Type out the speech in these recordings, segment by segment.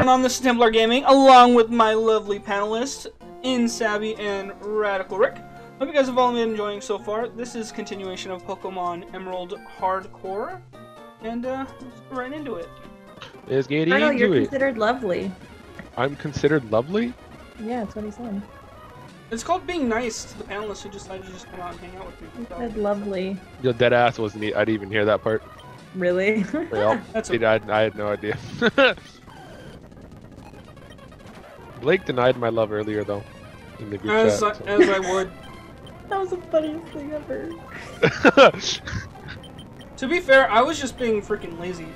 And on this is Templar Gaming, along with my lovely panelists, In Savvy and Radical Rick. Hope you guys have all been enjoying so far. This is continuation of Pokemon Emerald Hardcore, and uh, let's get right into it. Let's get Colonel, into you're it. considered lovely. I'm considered lovely. Yeah, that's what he said. It's called being nice to the panelists who decided to just come out and hang out with me. He So, said lovely. Your dead ass wasn't. I didn't even hear that part. Really? Well, That's dude, I, I had no idea. Blake denied my love earlier though, in the group as, I, chat. as I would. that was the funniest thing ever. To be fair, I was just being freaking lazy.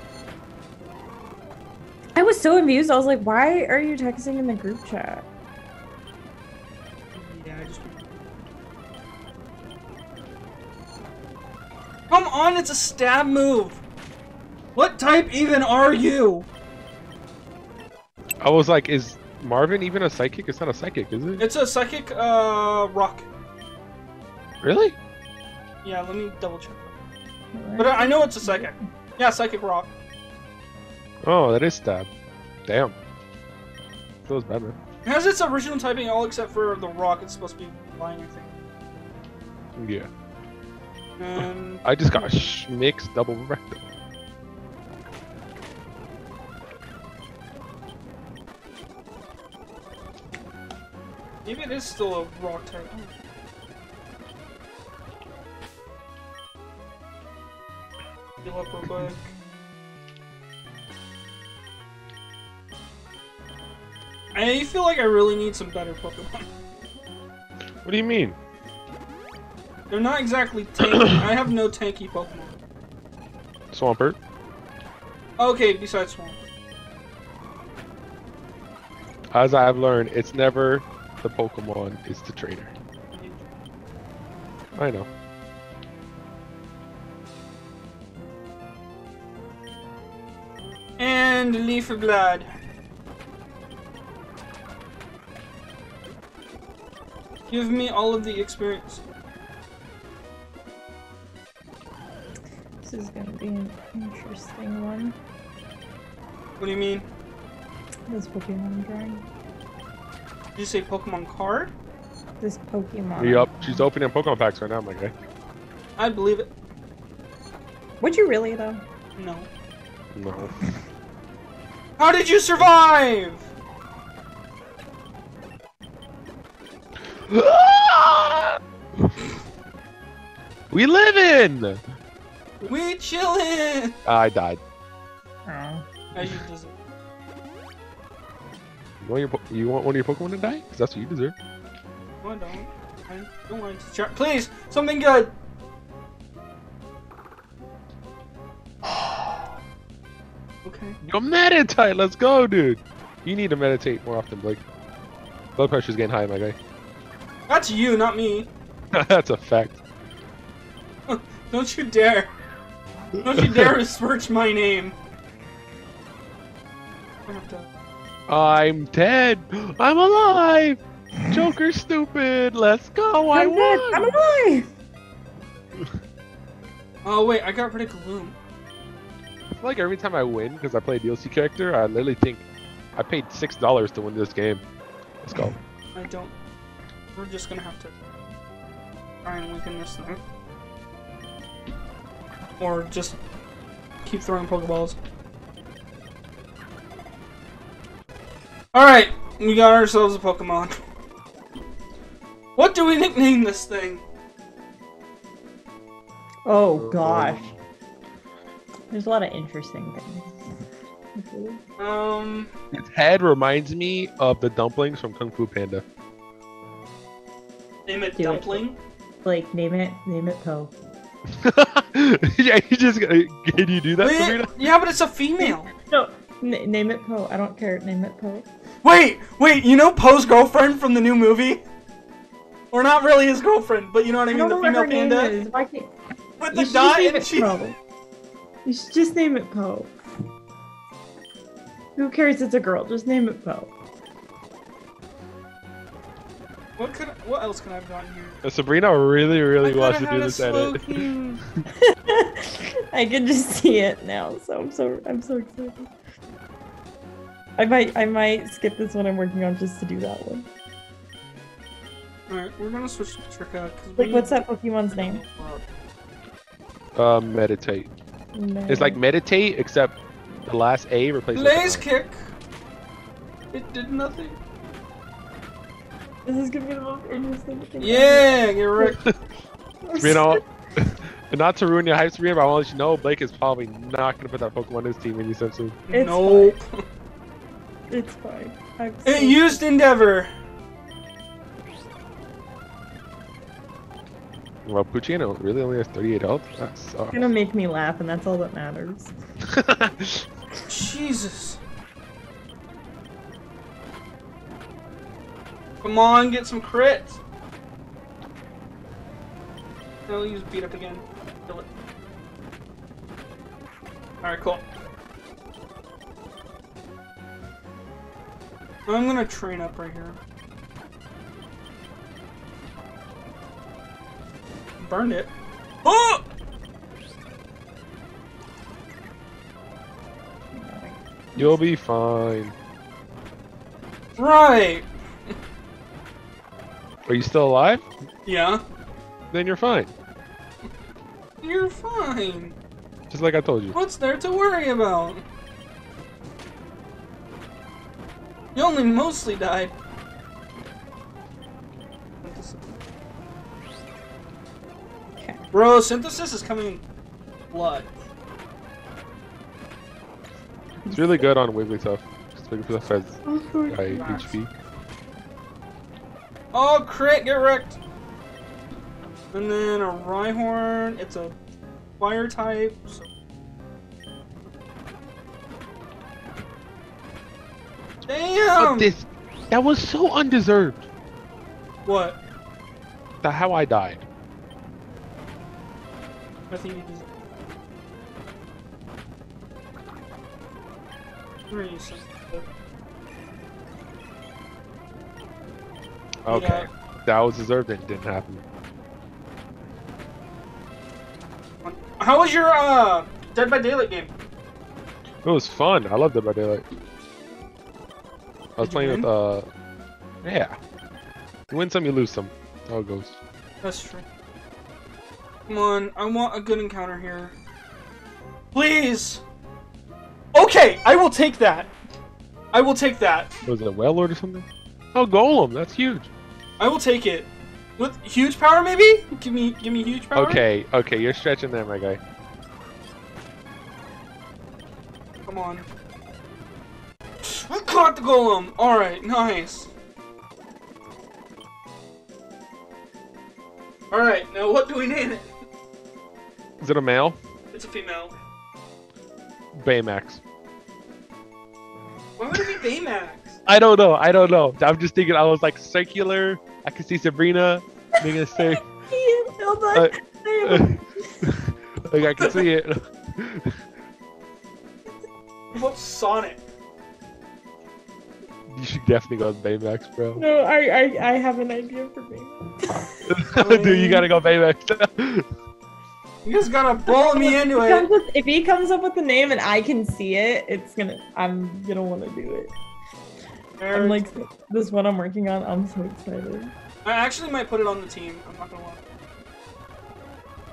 I was so amused. I was like, why are you texting in the group chat? Come on, it's a stab move! What type even are you? I was like, is Marvin even a psychic? It's not a psychic, is it? It's a psychic, uh, rock. Really? Yeah, let me double check. But I know it's a psychic. Yeah, psychic rock. Oh, that is stab. Damn. Feels bad, man. It has its original typing all except for the rock. It's supposed to be flying, I think. Yeah. And I just got schmicks double rectum. maybe it is still a rock type. Heal up real quick. I feel like I really need some better Pokemon. What do you mean? They're not exactly tanky. I have no tanky Pokemon. Swampert? Okay, besides Swamp. As I have learned, it's never the Pokemon, it's the trainer. I know. And Leaf of Blood. Give me all of the experience. Is gonna be an interesting one. What do you mean? This Pokemon drawing. Did you say Pokemon card? This Pokemon. Are you up? She's opening Pokemon packs right now, my guy. I believe it. Would you really though? No. No. How did you survive? we live in! We chillin'. Ah, I died. Oh. As you deserve. You want, your, po- you want one of your Pokemon to die? Because that's what you deserve. No, I don't. I don't want to chat. Please, something good. okay. Yo, meditate! Let's go, dude! You need to meditate more often, Blake. Blood pressure's getting high, my guy. That's you, not me. that's a fact. Don't you dare. Don't you dare besmirch my name. I have to- I'm dead! I'm alive! Joker stupid! Let's go! I I'm dead. won! I'm alive. Oh wait, I got rid of Gloom. I like every time I win, because I play a DLC character, I literally think I paid six dollars to win this game. Let's go. I don't. We're just gonna have to try and weaken this thing. Or just keep throwing Pokeballs. Alright, we got ourselves a Pokemon. What do we nickname this thing? Oh gosh. There's a lot of interesting things. Um, Its head reminds me of the dumplings from Kung Fu Panda. name it Do it. Dumpling. Like name it, name it Poe. yeah, you just can you do that, Wait, Sabrina? yeah, but it's a female. No, n- name it Poe. I don't care. Name it Poe. Wait, wait, you know Poe's girlfriend from the new movie? Or not really his girlfriend, but you know what I I mean, don't the know what female her name panda is. Why can't with you the should just dot name and she. Poe? You should just name it Poe. Who cares? It's a girl. Just name it Poe. What could what else can I have gotten here? Uh, Sabrina really, really I wants to do this slow edit. king. I can just see it now, so I'm so I'm so excited. I might I might skip this one I'm working on just to do that one. Alright, we're gonna switch to Tricka. 'cause Like, what's that Pokemon's name? Uh, meditate. It's like meditate, except the last A replaces. with Blaze kick! It did nothing. This is gonna be the most interesting thing. Yeah, get wrecked. You know, and not to ruin your hype, Sabrina, but I want you to let you know Blake is probably not gonna put that Pokemon in his team anytime soon. It's nope. It's fine. I'm so It used Endeavor. Well, Puccino really only has 38 health. That It's gonna make me laugh, and that's all that matters. Jesus. Come on, get some crits. I'll use beat up again. Kill it. Alright, cool. I'm gonna train up right here. Burned it. Oh! You'll be fine. Right! Are you still alive? Yeah. Then you're fine. You're fine. Just like I told you. What's there to worry about? You only mostly died. Okay. Bro, synthesis is coming blood. It's really good on Wigglytuff. Just Wigglytuff has I'm so high HP. Oh, crit, get wrecked. And then a Rhyhorn. It's a fire type. So... Damn! This. That was so undeserved. What? The how I died. I think you just. Where are you, Okay. That was deserved and it didn't happen. How was your uh Dead by Daylight game? It was fun. I loved it by daylight. I was playing win? with uh yeah. You win some, you lose some. That's how it goes. That's true. Come on, I want a good encounter here. Please! Okay, I will take that. I will take that. Was it a Wailord or something? Oh golem, that's huge. I will take it. With huge power maybe? Give me give me huge power? Okay, okay, you're stretching there, my guy. Come on. I caught the golem! Alright, nice. Alright, now what do we name it? Is it a male? It's a female. Baymax. Why would it be Baymax? I don't know. I don't know. I'm just thinking. I was like circular. I could see Sabrina making a say. Hold Uh, like I can see it. What about Sonic? You should definitely go with Baymax, bro. no, I, I I have an idea for me. Dude, you gotta go Baymax. you just gotta bullet me into If he comes it. with- if he comes up with a name and I can see it, it's gonna. I'm gonna want to do it. I'm like this one I'm working on. I'm so excited. I actually might put it on the team. I'm not gonna lie.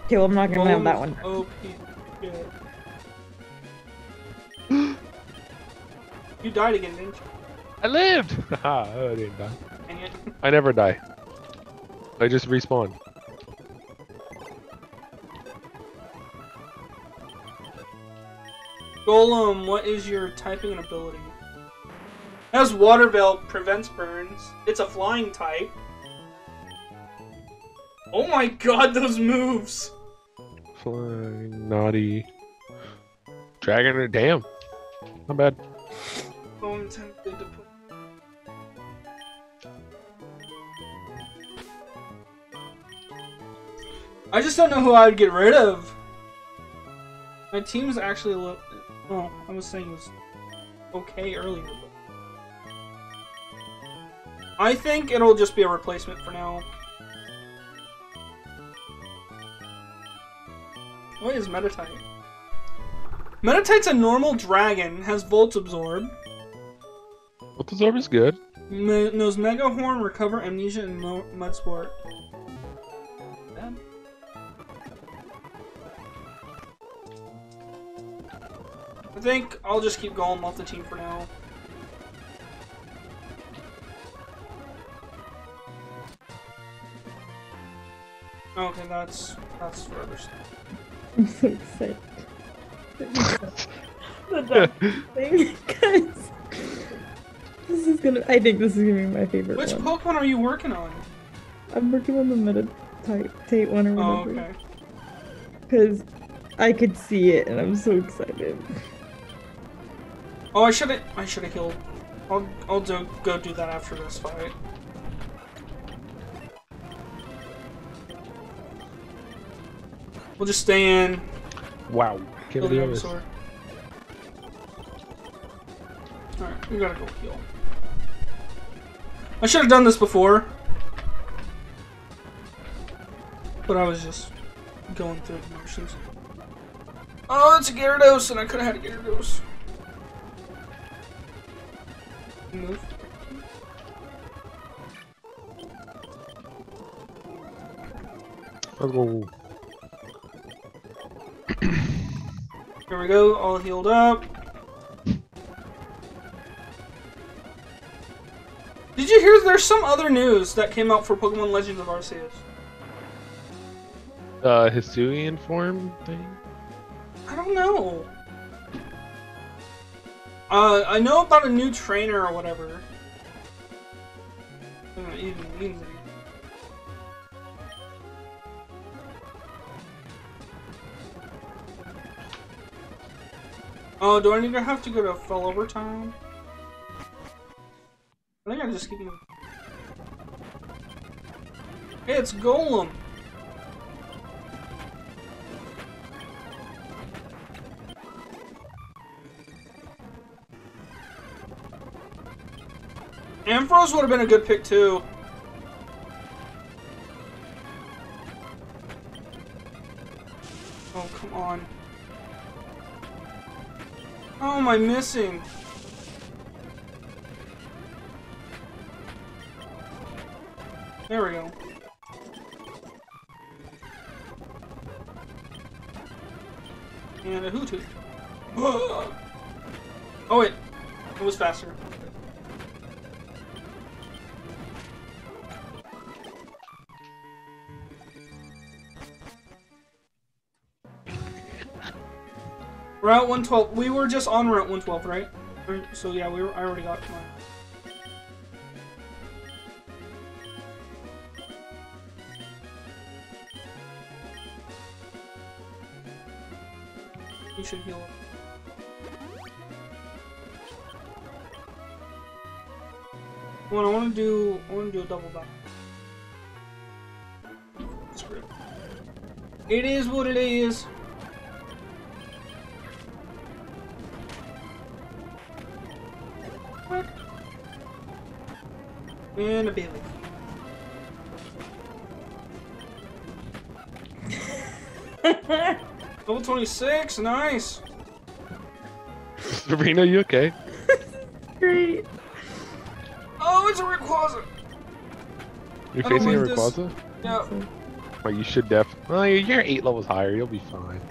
Okay, well I'm not gonna have that Golem one. OP. Shit. You died again, didn't you? I lived. Haha, I didn't die. I never die. I just respawn. Golem, what is your typing ability? Has water belt, prevents burns. It's a flying type. Oh my god, those moves! Flying, naughty. Dragon, damn. Not bad. Oh, I'm tempted to put. I just don't know who I would get rid of. My team's actually a little. Oh, I was saying it was okay earlier. I think it'll just be a replacement for now. What is Meditite? Meditite's a normal dragon, has Volt Absorb, What absorb is good. me- knows Mega Horn, Recover, Amnesia, and Mo- Mud Sport. Bad. I think I'll just keep going off the team for now. Okay, that's that's stuff. I'm so excited. the thing, guys. This is gonna. I think this is gonna be my favorite Which one. Pokemon are you working on? I'm working on the meta type Tate one or Oh, whatever. okay. Because I could see it and I'm so excited. Oh, I should have. I should have killed. I'll. I'll do, go do that after this fight. We'll just stay in. Wow. Kill the. Ivysaur. Alright, we gotta go heal. I should have done this before. But I was just going through the motions. Oh, it's a Gyarados, and I could have had a Gyarados. Move. Let's go. We go, all healed up. Did you hear there's some other news that came out for Pokemon Legends of Arceus? Uh, Hisuian form thing? I don't know. Uh, I know about a new trainer or whatever. I don't know, even Oh, do I need to have to go to Fallarbor Town? I think I just keep moving. Hey, it's Golem! Ampharos would have been a good pick too. I missing? Route 112. We were just on Route 112, right? So yeah, we were. I already got mine. You should heal up. Well, I want to do. I want to do a double back. It. It is what it is. And a Bailey. Level 26, nice. Sabrina, you okay? Great. Oh, it's a Rayquaza. You're I facing a like this. Rayquaza? Yeah, Well, you should def. Well, you're- you're eight levels higher. You'll be fine.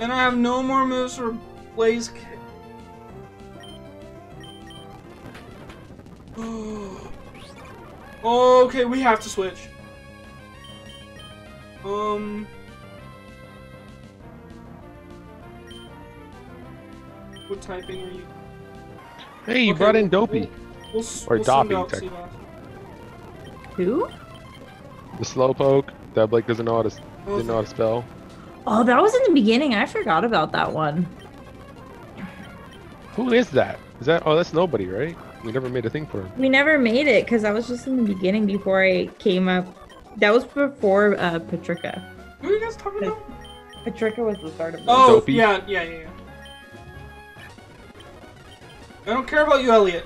and I have no more moves for Blaze okay, we have to switch. Um. What typing are you? Hey, you Okay, brought in we'll- Dopey. We'll, Or we'll Doppy, out. Who? The Slowpoke that Blake doesn't know how to Oh, didn't know how to spell. Oh, that was in the beginning. I forgot about that one. Who is that? Is that? Oh, that's nobody, right? We never made a thing for him. We never made it because I was just in the beginning before I came up. That was before uh, Patricia. What are you guys talking about? Patricia was the start of. Oh Dopey. yeah, yeah, yeah. I don't care about you, Elliot.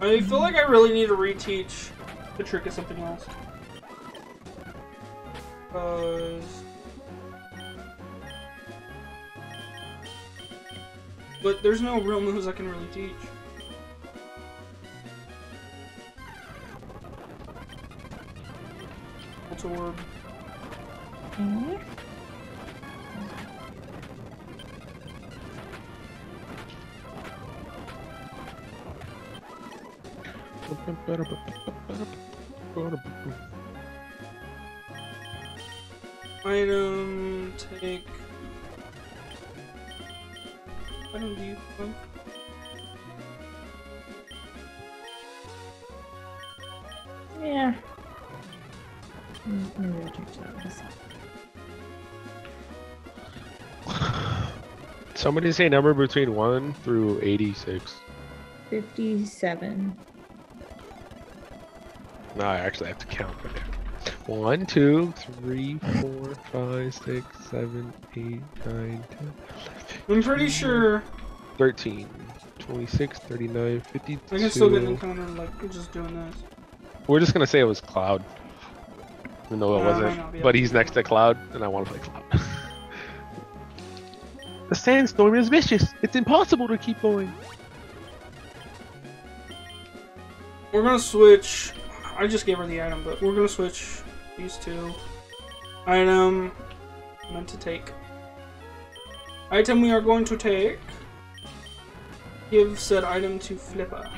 I feel like I really need to reteach the trick of something else. Cause... But there's no real moves I can really teach. What's a word? Okay. Item, take... Item, do you... Yeah. Maybe I'll change that. Just- Somebody say number between 1 through 86. 57. No, I actually have to count. But 1, 2, 3, 4, 5, 6, 7, 8, 9, 10, I'm pretty sure 13, 26, 39, 52. I can still get an encounter like just doing this. We're just gonna say it was Cloud. Even though it Uh, wasn't. but he's next to Cloud, and I want to play Cloud. the sandstorm is vicious. It's impossible to keep going. We're gonna switch. I just gave her the item, but we're gonna switch these two. Item meant to take. Item we are going to take. Give said item to Flipper.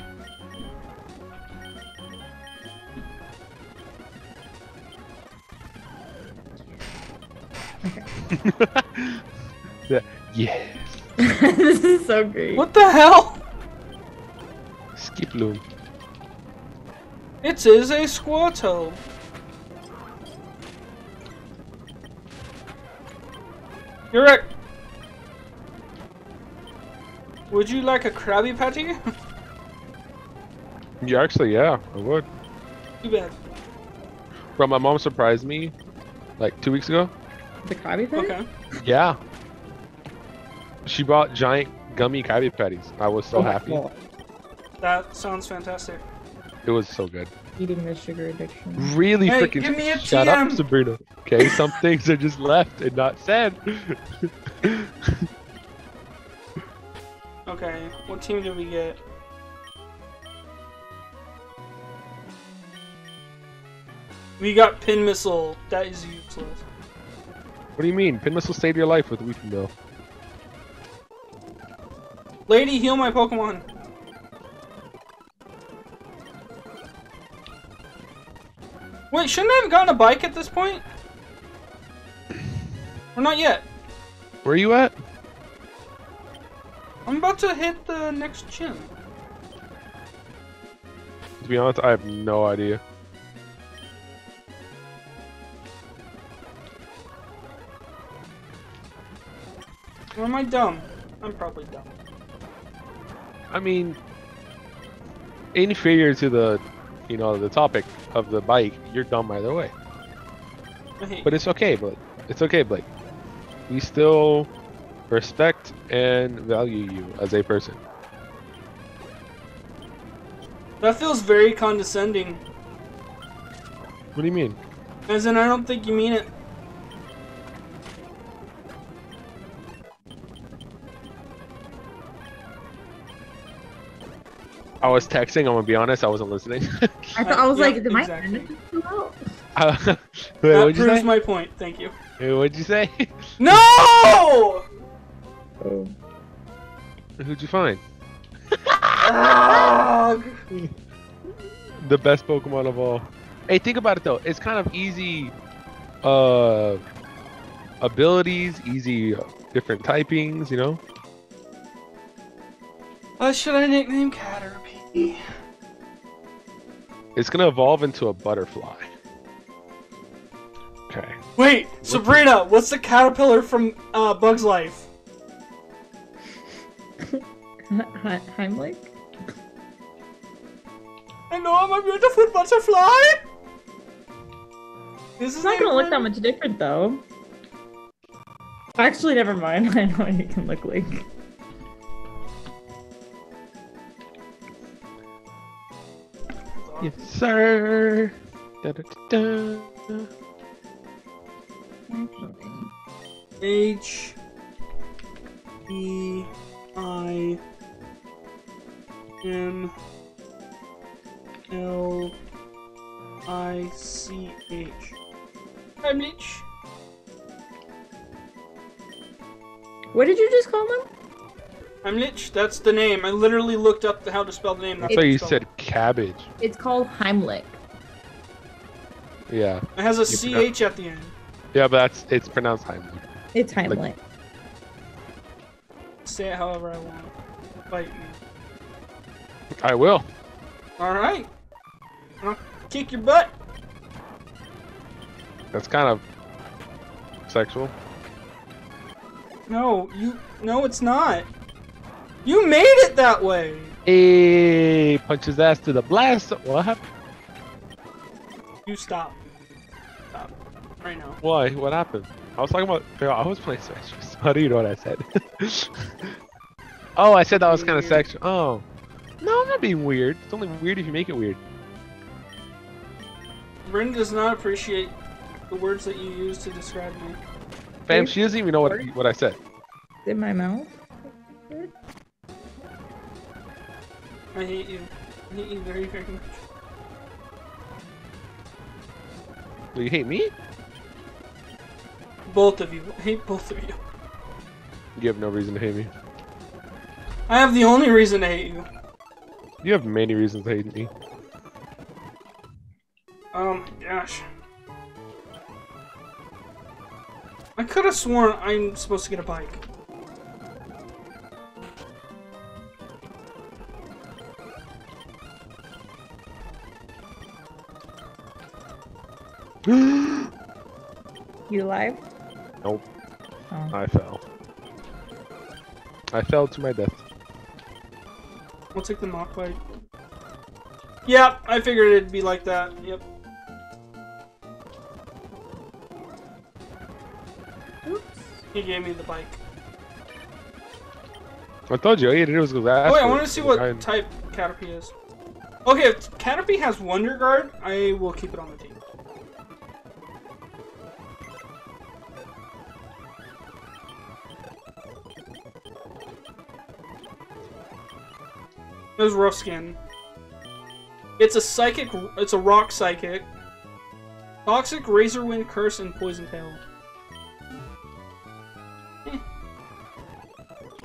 Yeah. Yes. this is so great. What the hell? Skiploom. It is a Squirtle. You're right. Would you like a Krabby Patty? Yeah, actually, yeah, I would. Too bad. Bro, my mom surprised me like two weeks ago. The Krabby Patty? Okay. Yeah. She bought giant gummy Krabby Patties. I was so Oh happy. God. That sounds fantastic. It was so good. Eating the sugar addiction. Really Hey, freaking give me a shut up, Sabrina. Okay, some things are just left and not said. Okay, what team did we get? We got Pin Missile. That is useless. what do you mean? Pin missile saved your life with Weepinbell. Lady, heal my Pokemon. Wait, shouldn't I have gotten a bike at this point? Or not yet? Where are you at? I'm about to hit the next gym. To be honest, I have no idea. Or am I dumb? I'm probably dumb. I mean, inferior to the, you know, the topic of the bike, you're dumb either way. But it's okay, Blake. It's okay, Blake. We still respect and value you as a person. That feels very condescending. What do you mean? As in, I don't think you mean it. I was texting. I'm gonna be honest. I wasn't listening. I thought I was Yeah, like, did my exactly. internet just go out? Uh, Wait, that proves say? my point. Thank you. Wait, What'd you say? No! Oh. Who'd you find? The best Pokemon of all. Hey, think about it though. It's kind of easy. Uh, abilities, easy uh, different typings. You know. Uh, should I nickname Caterpie? It's gonna evolve into a butterfly. Okay. Wait, Sabrina, what's the caterpillar from uh, Bug's Life? Heimlich? I know I'm a beautiful butterfly! This is not gonna look that much different though. Actually, never mind. I know what you can look like. Yes, sir. Da, da, da, da. H E I M L I C H. Heimlich. What did you just call them? Heimlich, that's the name. I literally looked up the, how to spell the name. I That's thought you said cabbage. It's called Heimlich. Yeah. It has a You CH at the end. Yeah, but that's it's pronounced Heimlich. It's Heimlich. Say it however I want. Bite me. I will. Alright. I'll kick your butt. That's kind of sexual. No, you. No, it's not. You made it that way. Hey, punch his ass to the blast. What happened? You stop. Stop. Right now. Why? What happened? I was talking about. I was playing Smash Bros. How do you know what I said? oh, I said that was kind of sexual. Oh. No, I'm not being weird. It's only weird if you make it weird. Bryn does not appreciate the words that you use to describe me. Fam, you she doesn't even know what what I said. In my mouth. I hate you. I hate you very, very much. Do you hate me? Both of you. I hate both of you. You have no reason to hate me. I have the only reason to hate you. You have many reasons to hate me. Oh my gosh. I could have sworn I'm supposed to get a bike. You live? Nope. Oh. I fell. I fell to my death. We'll take the Mach Bike. Yep, I figured it'd be like that. Yep. Oops. He gave me the bike. I told you, all you had to do was go ask Oh wait, I want to see what guy- type Caterpie is. Okay, if Caterpie has Wonder Guard, I will keep it on the team. It was rough skin. It's a psychic. It's a rock psychic. Toxic, Razor Wind, Curse, and Poison Tail.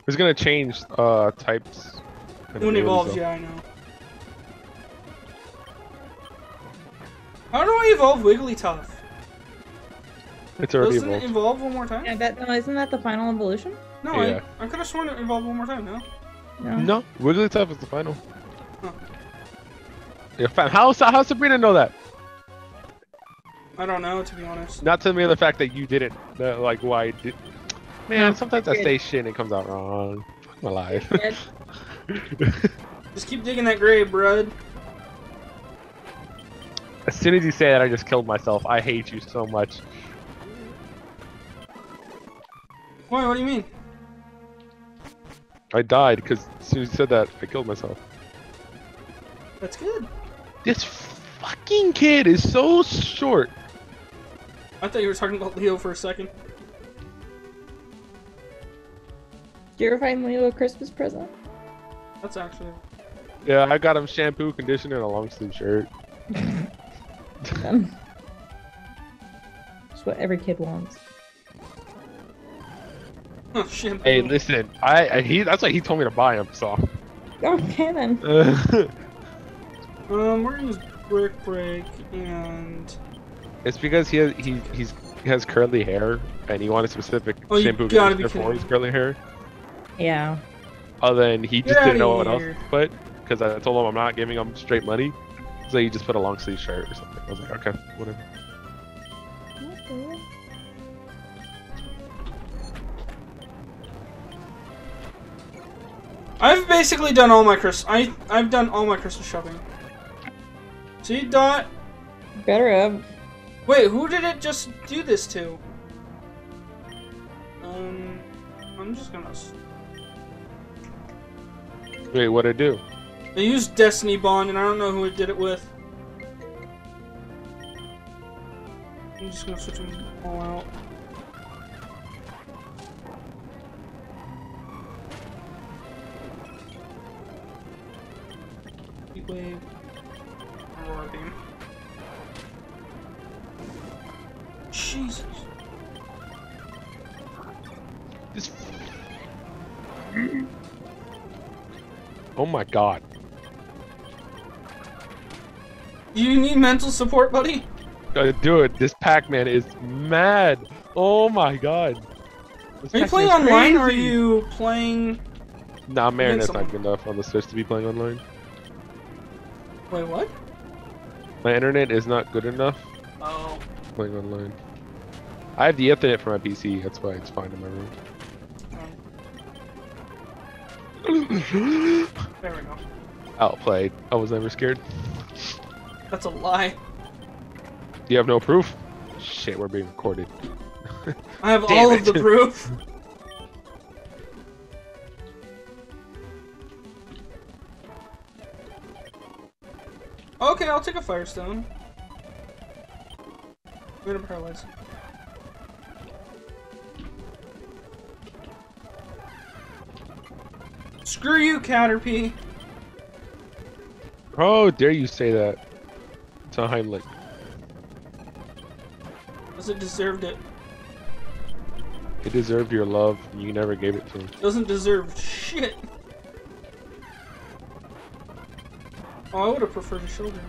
It's gonna change uh types. and When it evolves, abilities, yeah, I know. How do I evolve Wigglytuff? It's already Doesn't evolved. it evolve one more time? Yeah, that, no, isn't that the final evolution? No, Yeah. I, I could have sworn it evolved one more time, no? No. No, Wigglytuff is the final. Huh. Fam. How how Sabrina know that? I don't know, to be honest. Not to me the fact that you didn't. That, like why? Did... Man, No, sometimes I good. say shit and it comes out wrong. Fuck my life. Just keep digging that grave, bud. as soon as you say that, I just killed myself. I hate you so much. Why, what do you mean? I died because as soon as you said that, I killed myself. That's good. This fucking kid is so short. I thought you were talking about Leo for a second. Did you ever find Leo a Christmas present? That's actually... Yeah, I got him shampoo, conditioner, and a long sleeve shirt. It's what every kid wants. Oh. Hey, listen, I, I he that's why he told me to buy him. So. Okay then. Um, we're gonna use Brick Break and... It's because he has he he's he has curly hair and he wanted specific Oh, shampoo gotta for his curly hair. Yeah. Other than he Get just didn't know what else to put because I told him I'm not giving him straight money, so he just put a long sleeve shirt or something. I was like, okay, whatever. I've basically done all my Chris. I I've done all my Christmas shopping. See dot. Better up. Wait, who did it just do this to? Um, I'm just gonna. Wait, what I do? They used Destiny Bond, and I don't know who it did it with. I'm just gonna switch them all out. Wave. Aurora beam. Jesus. This. Oh my god. You need mental support, buddy? Uh, dude, this Pac-Man is mad. Oh my god. This Are you playing online or are you playing. Nah, Marinette's not good enough on the Switch to be playing online. Wait, what? My internet is not good enough Oh. playing online. I have the Ethernet for my PC, that's why it's fine in my room. There we go. Outplayed. I was never scared. That's a lie. You have no proof? Shit, we're being recorded. I have all of the proof. I'll take a Firestone. I'm gonna paralyze. Screw you, Caterpie. How dare you say that to Heimlich? Because it deserved it. He deserved your love, and you never gave it to him. Doesn't deserve shit. Oh, I would have preferred a shoulder.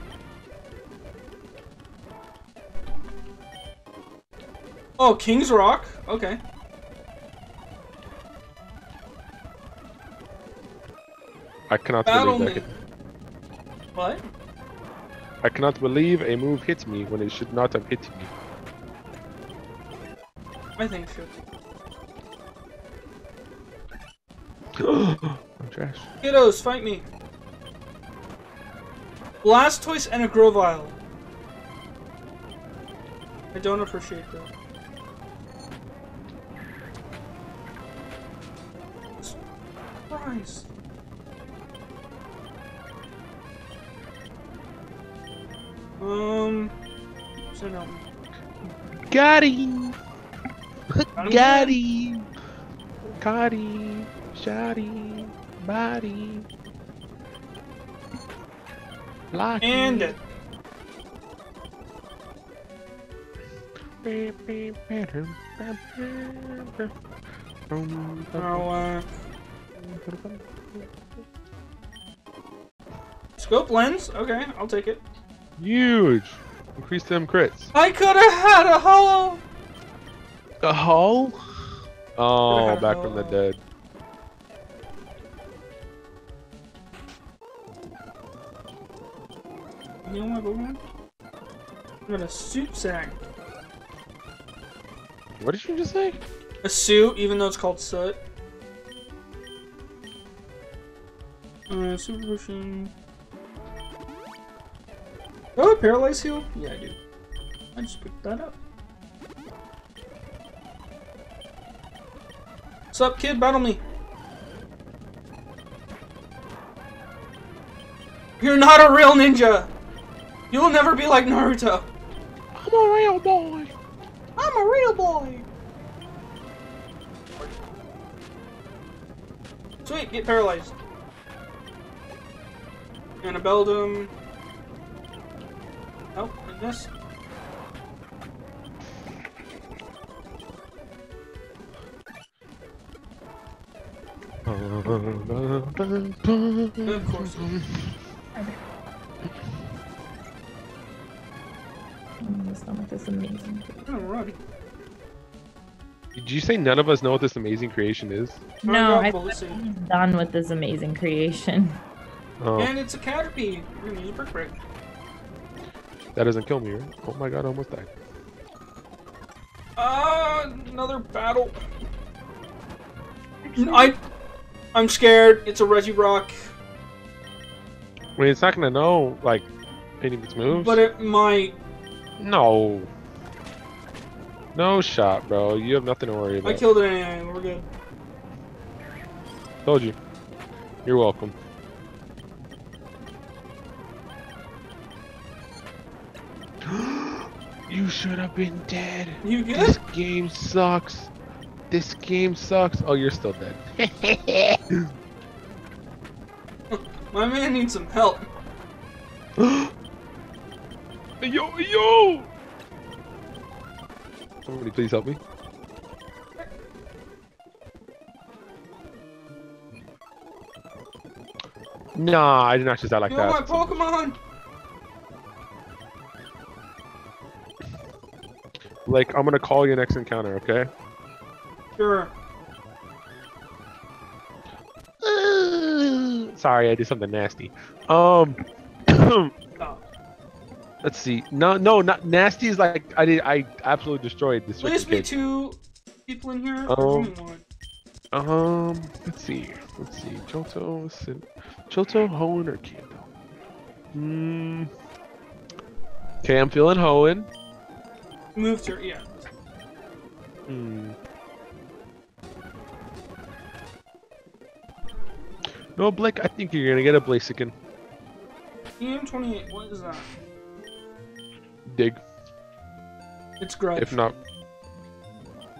Oh, King's Rock? Okay. I cannot Battle believe hit- What? I cannot believe a move hits me when it should not have hit me. I think should. I'm trash. Kiddos, fight me. Blastoise and a Grovyle. I don't appreciate that. Christ. Um. So no. Got him! Got him Got him! Got him! Body! Lock And him. now, uh, scope lens. Okay, I'll take it. Huge! Increase them crits. I could have had a hollow. A hull? Oh, back from the dead. You know Pokemon? I got a suit sack. What did you just say? A suit, even though it's called soot. Uh, super potion. Oh, paralyze heal? Yeah, I do. I just picked that up. What's up, kid? Battle me. You're not a real ninja. You'll never be like Naruto. I'm a real boy! I'm a real boy. Sweet, get paralyzed. And a Beldum. Oh, I guess. Of course. My stomach is amazing. Alrighty. Did you say none of us know what this amazing creation is? No, I'm done with this amazing creation. Oh, And it's a Caterpie. We're gonna use a brick break. that doesn't kill me, right? Oh my god, I almost died. Uh, another battle. I, I'm scared. It's a Regirock, I mean, it's not gonna know, like, any of its moves. but it might. No. No shot, bro. You have nothing to worry about. I killed it anyway. We're good. Told you. You're welcome. You should have been dead. You This game sucks. This game sucks. Oh, you're still dead. My man needs some help. yo, yo! Somebody please help me. Nah, I did not just die like You know my that. Pokemon? Like, I'm gonna call you next encounter, okay? Sure. Sorry, I did something nasty. Um, let's see. No, no, not nasty is like I did. I absolutely destroyed this Please freaking be two people in here. Or give me one. Um, let's see. Let's see. Johto, Sin- Johto, Hoenn, or Kanto? Hmm. Okay, I'm feeling Hoenn. Move to yeah. Hmm. No, Blake, I think you're gonna get a Blaziken. TM28, what is that? Dig. It's grudge. If not.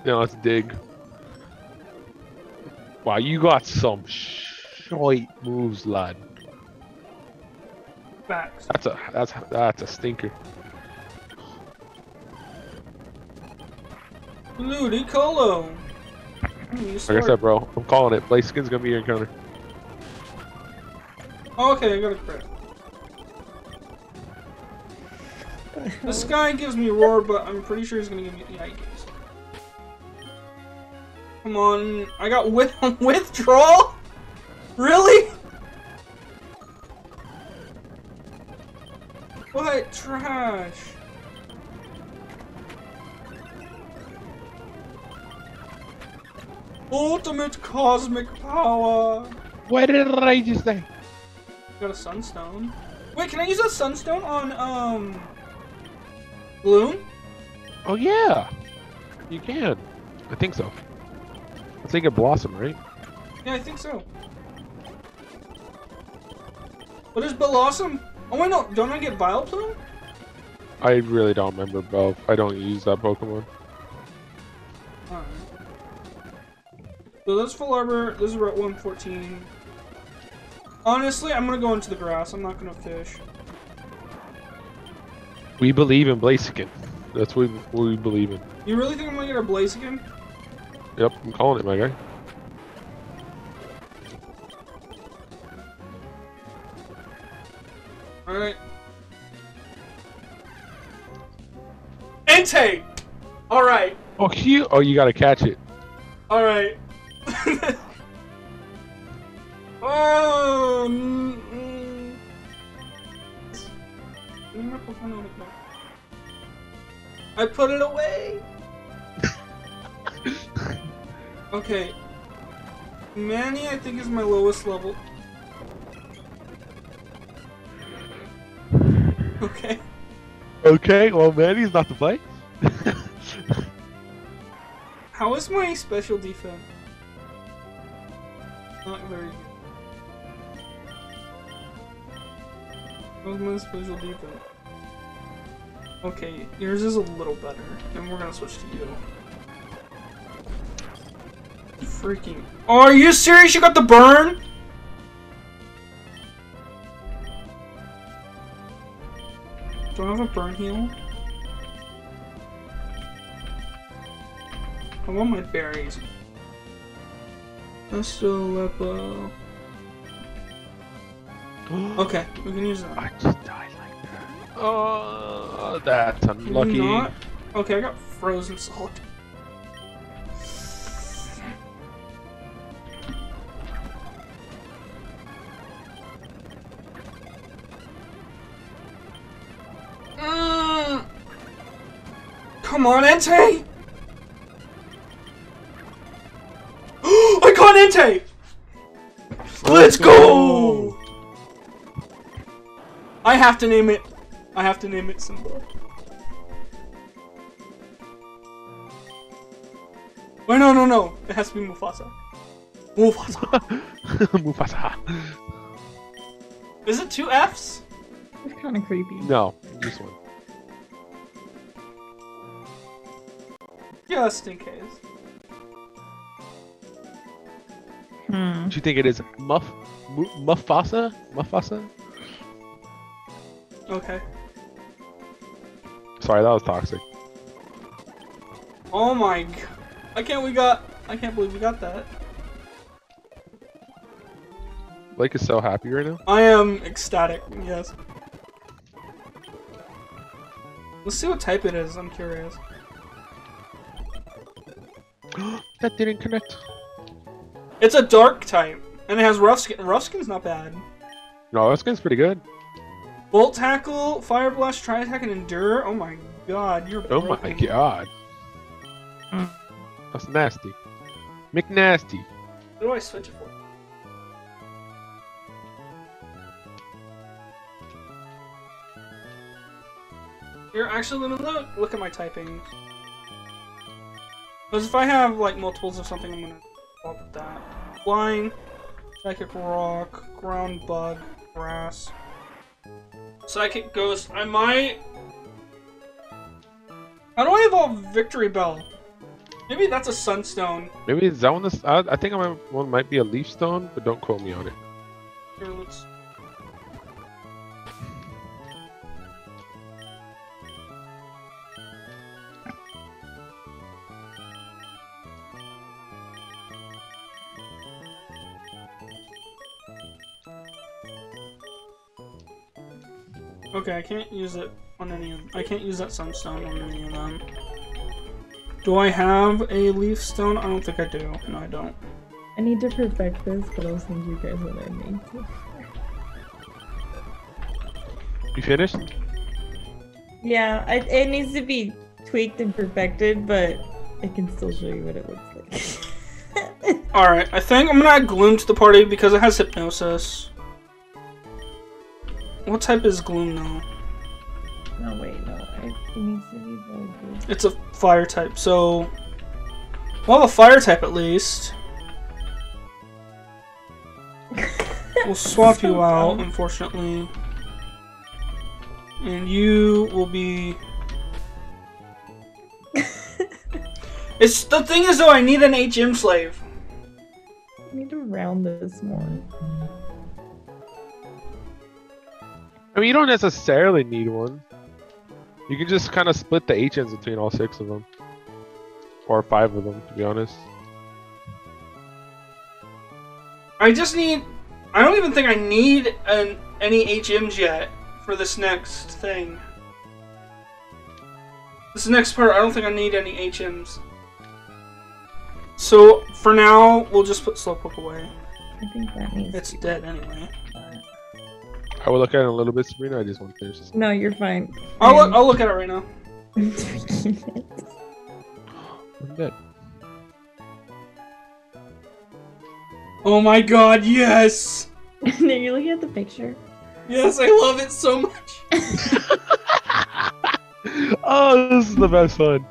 No, it's dig. Wow, you got some shite moves, lad. Facts. That's a that's that's a stinker. Ludicolo. Like I said, bro, I'm calling it. Blaziken's gonna be your encounter. Oh, okay, I got a crit. This guy gives me roar, but I'm pretty sure he's gonna give me yikes. Come on, I got with withdrawal. Really? What trash? Ultimate cosmic power. Where did I just say? Got a sunstone. Wait, can I use a sunstone on um Bloom? Oh yeah, you can. I think so. I think it blossom, right? Yeah, I think so. What is Blossom? Oh wait, no, don't I get Vileplume? I really don't remember both. I don't use that Pokemon. Alright. So that's Fallarbor. This is Route 114. Honestly, I'm gonna go into the grass. I'm not gonna fish. We believe in Blaziken. That's what we, what we believe in. You really think I'm gonna get a Blaziken? Yep, I'm calling it, my guy. Alright. Entei! Alright. Oh, you. Oh, you gotta catch it. Alright. oh, mm, mm. I put it away. okay. Manny, I think, is my lowest level. Okay. Okay, well, Manny's not to play. How is my special defense? Not very good. My special defense? Okay, yours is a little better, and we're gonna switch to you. Freaking. Are you serious? You got the burn? Do I have a burn heal? I want my berries. That's still a lepo. Okay, we can use that. I just died like that. Oh, that's unlucky. not? Okay, I got frozen salt. Mm. Come on, Entei! I caught Entei! Let's go! I have to name it. I have to name it Simba. Wait, oh, no, no, no. It has to be Mufasa. Mufasa. Mufasa. Is it two F's? It's kind of creepy. No, this one. just in case. Hmm. Do you think it is Muff Mu- Mufasa? Mufasa? Okay. Sorry, that was toxic. Oh my I can't we got I can't believe we got that. Blake is so happy right now. I am ecstatic, yes. Let's see what type it is, I'm curious. that didn't connect. It's a dark type, and it has rough skin. Rough skin's not bad. No, that skin's pretty good. Volt tackle, fire blast, tri attack, and endure. Oh my god, you're. Oh my god. That's nasty. McNasty. What do I switch it for? Here, actually, let me look, look at my typing. Because if I have like multiples of something, I'm gonna swap that. Flying, psychic rock, ground bug, grass, psychic ghost. I might. How do I evolve Victreebel? Maybe that's a sunstone. Maybe is that one? This I, I think I might, one might be a leaf stone, but don't quote me on it. Here, let's. Okay, I can't use it on any of. I can't use that sunstone on any of them. Do I have a leaf stone? I don't think I do. No, I don't. I need to perfect this, but I'll send you guys what I made. so. You finished? Yeah, I, it needs to be tweaked and perfected, but I can still show you what it looks like. Alright, I think I'm gonna add Gloom to the party because it has Hypnosis. What type is Gloom now? no, wait, no. It, it needs to be very good. It's a fire type, so... We'll have a fire type at least. We'll swap you out, dumb. unfortunately. And you will be... It's the thing is though, I need an HM slave. I need to round this more. I mean, you don't necessarily need one. You can just kind of split the HMs between all six of them, or five of them, to be honest. I just need. I don't even think I need an any HMs yet for this next thing. This next part, I don't think I need any HMs. So for now, we'll just put Slowpoke away. I think that needs It's dead anyway. I will look at it a little bit, Sabrina. I just want to finish this. No, you're fine. I'll look. Um, I'll look at it right now. I'm tweaking it. I'm dead. Oh my god! Yes, no, you're looking at the picture. yes, I love it so much. oh, this is the best one.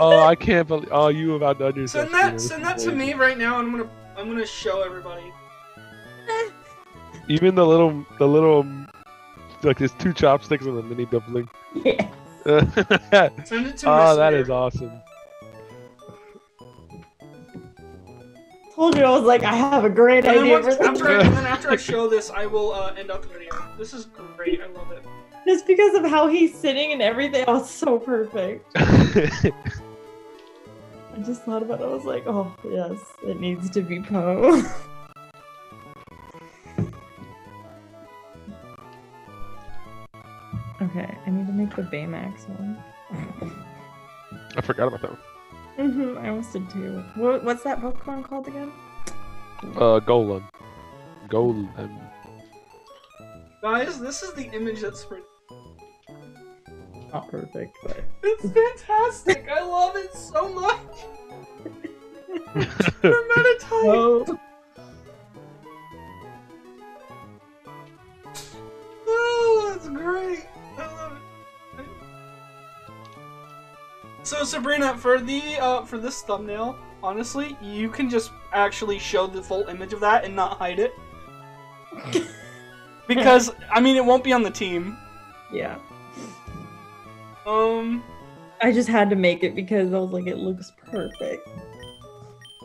oh, I can't believe. Oh, you have outdone yourself. Send that. Sabrina. Send that to me right now. and I'm gonna. I'm gonna show everybody. Even the little, the little, like there's two chopsticks and a mini dumpling. Yeah. oh, Send that Messenger. is awesome. Told you I was like, I have a great And then, idea once, for after, I, this. and then after I show this, I will uh, end up the video. This is great. I love it. Just because of how he's sitting and everything, oh, it's so perfect. I just thought about it. I was like, oh, yes, it needs to be Poe. Okay, I need to make the Baymax one. I forgot about that. One. hmm I almost did too. What, what's that Pokemon called again? Uh, Golem. Golem. Guys, this is the image that's for. Not perfect, but. It's fantastic. I love it so much. The meta type. Oh, Oh, So Sabrina, for the uh, for this thumbnail, honestly, you can just actually show the full image of that and not hide it. because I mean, it won't be on the team. yeah. Um, I just had to make it because I was like, it looks perfect.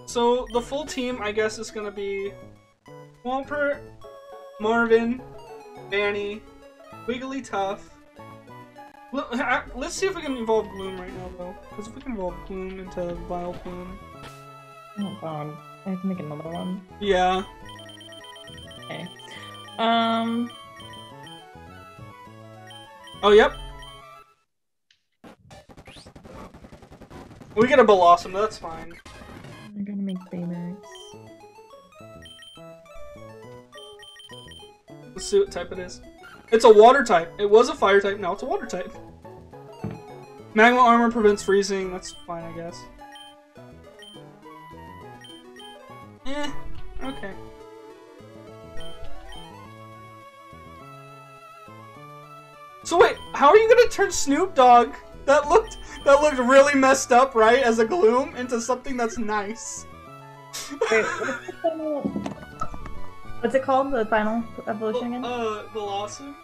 So the full team, I guess, is gonna be Swampert, Marvin, Danny, Wigglytuff. Let's see if we can evolve Gloom right now, though. Because if we can evolve Gloom into Vileplume. Oh god, I have to make another one. Yeah. Okay. Um, Oh, yep. We get a Blossom, that's fine. I gotta make Baymax. Let's see what type it is. It's a water type. It was a fire type, now it's a water type. Magma armor prevents freezing, that's fine, I guess. Eh, okay. So wait, how are you gonna turn Snoop Dogg? That looked that looked really messed up, right? As a gloom into something that's nice. Wait, what's the final? What's it called? The final evolution again? Uh, Blossom.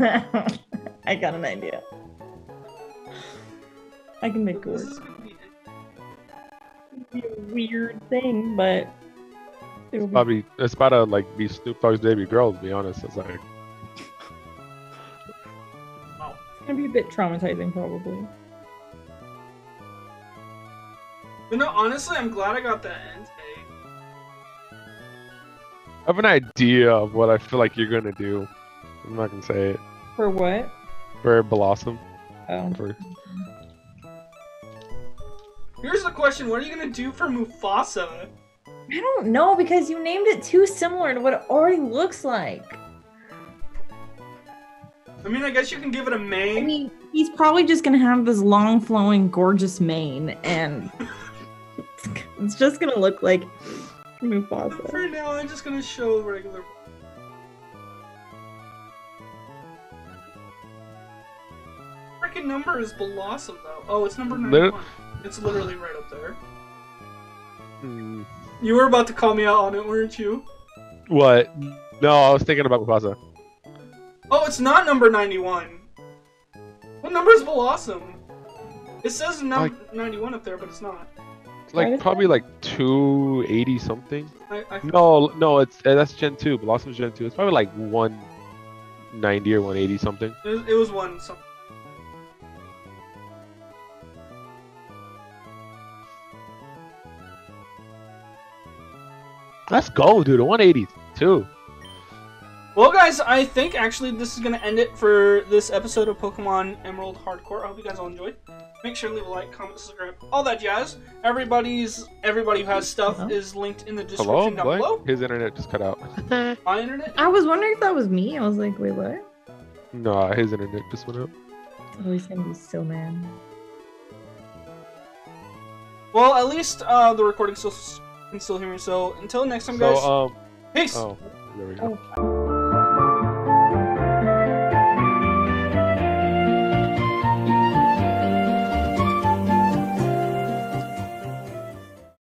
I got an idea. I can make it This work. be a weird thing, but it'll be Probably it's about to like be Snoop Dogg's baby girl. To be honest, it's like it's gonna be a bit traumatizing, probably. But no, honestly, I'm glad I got that Entei. I have an idea of what I feel like you're gonna do. I'm not gonna say it. For what? For Blossom. Oh, For Here's the question: What are you gonna do for Mufasa? I don't know because you named it too similar to what it already looks like. I mean, I guess you can give it a mane. mean, he's probably just gonna have this long, flowing, gorgeous mane, and it's just gonna look like Mufasa. for now, I'm just gonna show regular. Freaking number is Blossom though. Oh, it's number Lit- 91. It's literally right up there. Hmm. You were about to call me out on it, weren't you? what? No, I was thinking about Mufasa. Oh, it's not number 91. What number is Blossom? It says num- Like- 91 up there, but it's not. It's like is probably like 280 something. I, I No, no, it's uh, that's Gen 2. Blossom's Gen 2. It's probably like 190 or 180 something. It was, it was one something. Let's go, dude. A 182. Well, guys, I think actually this is going to end it for this episode of Pokemon Emerald Hardcore. I hope you guys all enjoyed. Make sure to leave a like, comment, subscribe, all that jazz. Everybody's everybody who has stuff Hello? is linked in the Hello, description down Blake? below. His internet just cut out. My internet. I was wondering if that was me. I was like, wait, what? nah, his internet just went out. Oh, he's gonna be so mad. Well, at least uh, the recording still can still hear me. So until next time, guys. Um, peace. oh, there we go. Oh.